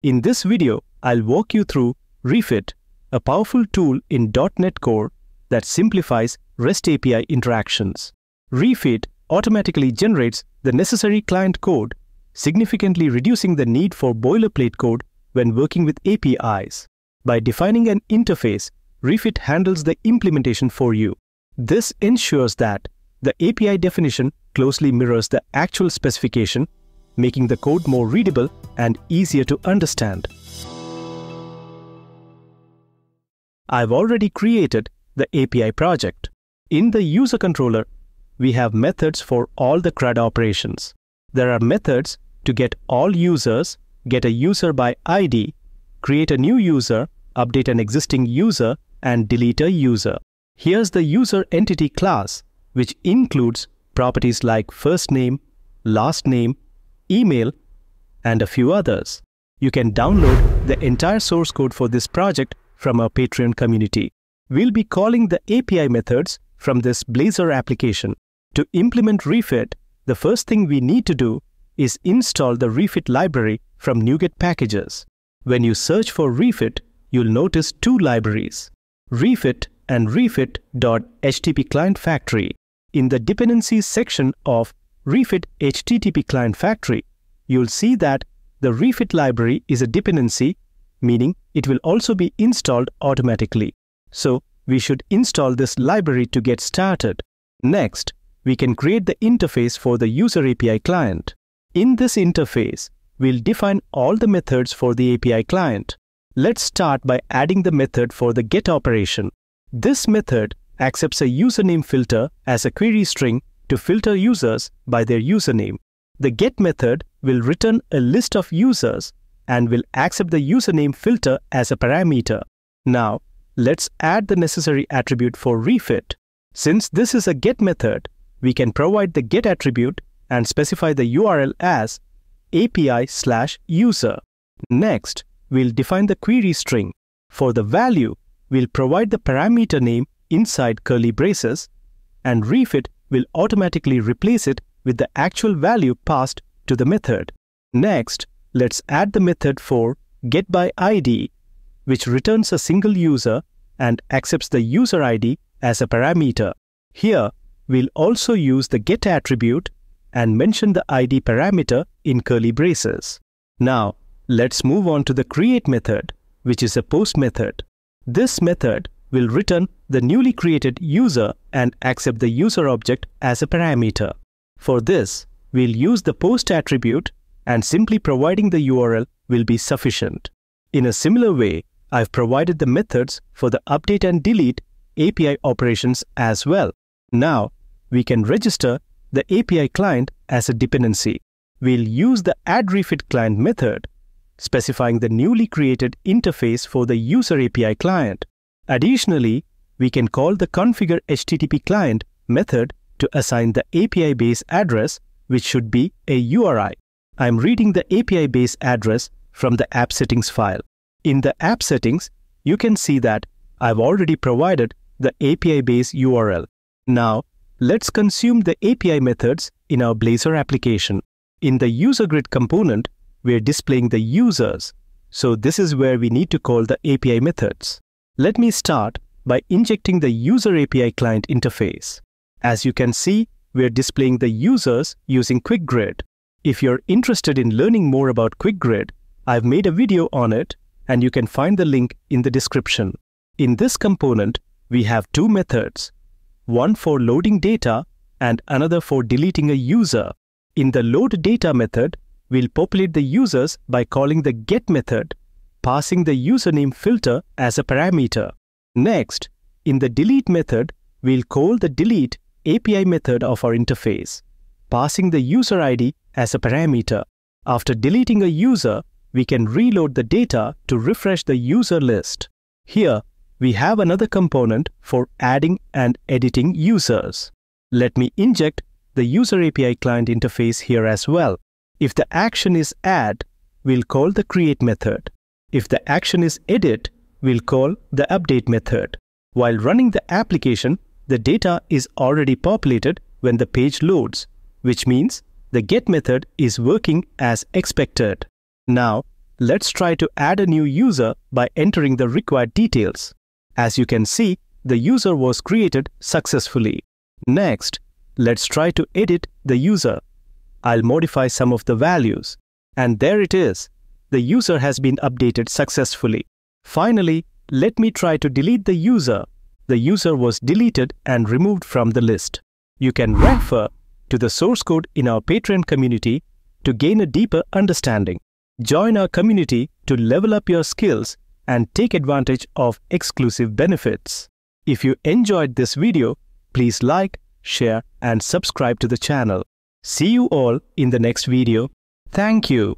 In this video, I'll walk you through Refit, a powerful tool in .NET Core that simplifies REST API interactions. Refit automatically generates the necessary client code, significantly reducing the need for boilerplate code when working with APIs. By defining an interface, Refit handles the implementation for you. This ensures that the API definition closely mirrors the actual specification making the code more readable and easier to understand. I've already created the API project. In the user controller, we have methods for all the CRUD operations. There are methods to get all users, get a user by ID, create a new user, update an existing user, and delete a user. Here's the user entity class, which includes properties like first name, last name, email, and a few others. You can download the entire source code for this project from our Patreon community. We'll be calling the API methods from this Blazor application. To implement Refit, the first thing we need to do is install the Refit library from NuGet packages. When you search for Refit, you'll notice two libraries, Refit and refit.http client factory. In the dependencies section of refit HTTP client factory, you'll see that the refit library is a dependency, meaning it will also be installed automatically. So we should install this library to get started. Next, we can create the interface for the user API client. In this interface, we'll define all the methods for the API client. Let's start by adding the method for the get operation. This method accepts a username filter as a query string to filter users by their username. The get method will return a list of users and will accept the username filter as a parameter. Now, let's add the necessary attribute for refit. Since this is a get method, we can provide the get attribute and specify the URL as API slash user. Next, we'll define the query string. For the value, we'll provide the parameter name inside curly braces and refit will automatically replace it with the actual value passed to the method. Next, let's add the method for getById, which returns a single user and accepts the user ID as a parameter. Here, we'll also use the get attribute and mention the ID parameter in curly braces. Now, let's move on to the create method, which is a post method. This method will return the newly created user and accept the user object as a parameter. For this, we'll use the post attribute and simply providing the URL will be sufficient. In a similar way, I've provided the methods for the update and delete API operations as well. Now, we can register the API client as a dependency. We'll use the add addRefit client method, specifying the newly created interface for the user API client. Additionally, we can call the configure HTTP client method to assign the API base address, which should be a URI. I'm reading the API base address from the app settings file. In the app settings, you can see that I've already provided the API base URL. Now, let's consume the API methods in our Blazor application. In the user grid component, we're displaying the users. So this is where we need to call the API methods. Let me start by injecting the user API client interface. As you can see, we're displaying the users using QuickGrid. If you're interested in learning more about QuickGrid, I've made a video on it and you can find the link in the description. In this component, we have two methods, one for loading data and another for deleting a user. In the load data method, we'll populate the users by calling the get method passing the username filter as a parameter. Next, in the delete method, we'll call the delete API method of our interface, passing the user ID as a parameter. After deleting a user, we can reload the data to refresh the user list. Here, we have another component for adding and editing users. Let me inject the user API client interface here as well. If the action is add, we'll call the create method. If the action is edit, we'll call the update method. While running the application, the data is already populated when the page loads, which means the get method is working as expected. Now, let's try to add a new user by entering the required details. As you can see, the user was created successfully. Next, let's try to edit the user. I'll modify some of the values. And there it is. The user has been updated successfully. Finally, let me try to delete the user. The user was deleted and removed from the list. You can refer to the source code in our Patreon community to gain a deeper understanding. Join our community to level up your skills and take advantage of exclusive benefits. If you enjoyed this video, please like, share and subscribe to the channel. See you all in the next video. Thank you.